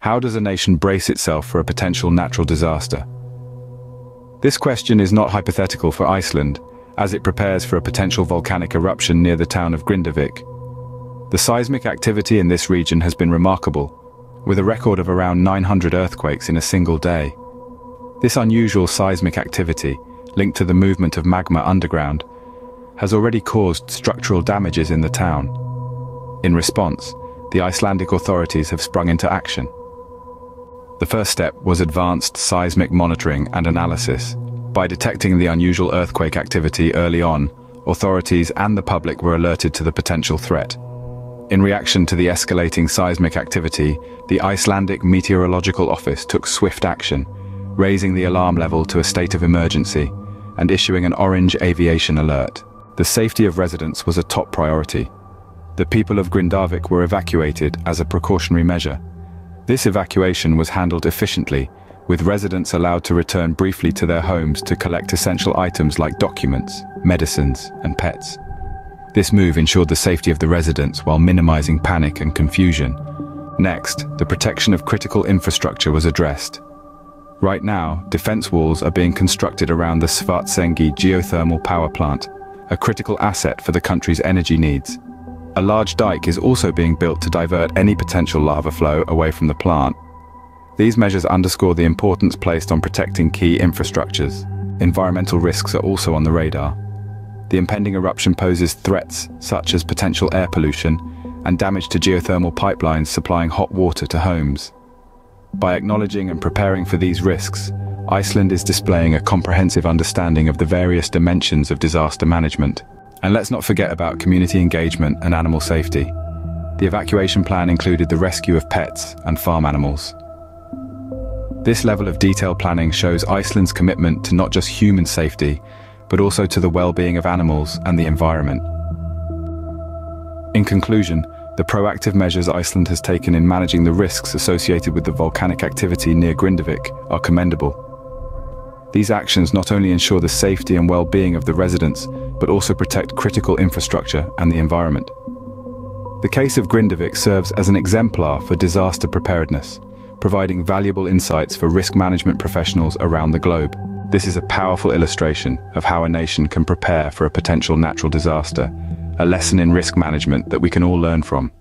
How does a nation brace itself for a potential natural disaster? This question is not hypothetical for Iceland, as it prepares for a potential volcanic eruption near the town of Grindavik. The seismic activity in this region has been remarkable, with a record of around 900 earthquakes in a single day. This unusual seismic activity, linked to the movement of magma underground, has already caused structural damages in the town. In response, the Icelandic authorities have sprung into action. The first step was advanced seismic monitoring and analysis. By detecting the unusual earthquake activity early on, authorities and the public were alerted to the potential threat. In reaction to the escalating seismic activity, the Icelandic Meteorological Office took swift action, raising the alarm level to a state of emergency and issuing an orange aviation alert. The safety of residents was a top priority. The people of Grindavik were evacuated as a precautionary measure. This evacuation was handled efficiently, with residents allowed to return briefly to their homes to collect essential items like documents, medicines, and pets. This move ensured the safety of the residents while minimizing panic and confusion. Next, the protection of critical infrastructure was addressed. Right now, defense walls are being constructed around the Svartsengi geothermal power plant, a critical asset for the country's energy needs. A large dike is also being built to divert any potential lava flow away from the plant. These measures underscore the importance placed on protecting key infrastructures. Environmental risks are also on the radar the impending eruption poses threats such as potential air pollution and damage to geothermal pipelines supplying hot water to homes. By acknowledging and preparing for these risks, Iceland is displaying a comprehensive understanding of the various dimensions of disaster management. And let's not forget about community engagement and animal safety. The evacuation plan included the rescue of pets and farm animals. This level of detailed planning shows Iceland's commitment to not just human safety, but also to the well-being of animals and the environment. In conclusion, the proactive measures Iceland has taken in managing the risks associated with the volcanic activity near Grindavik are commendable. These actions not only ensure the safety and well-being of the residents, but also protect critical infrastructure and the environment. The case of Grindavik serves as an exemplar for disaster preparedness, providing valuable insights for risk management professionals around the globe. This is a powerful illustration of how a nation can prepare for a potential natural disaster, a lesson in risk management that we can all learn from.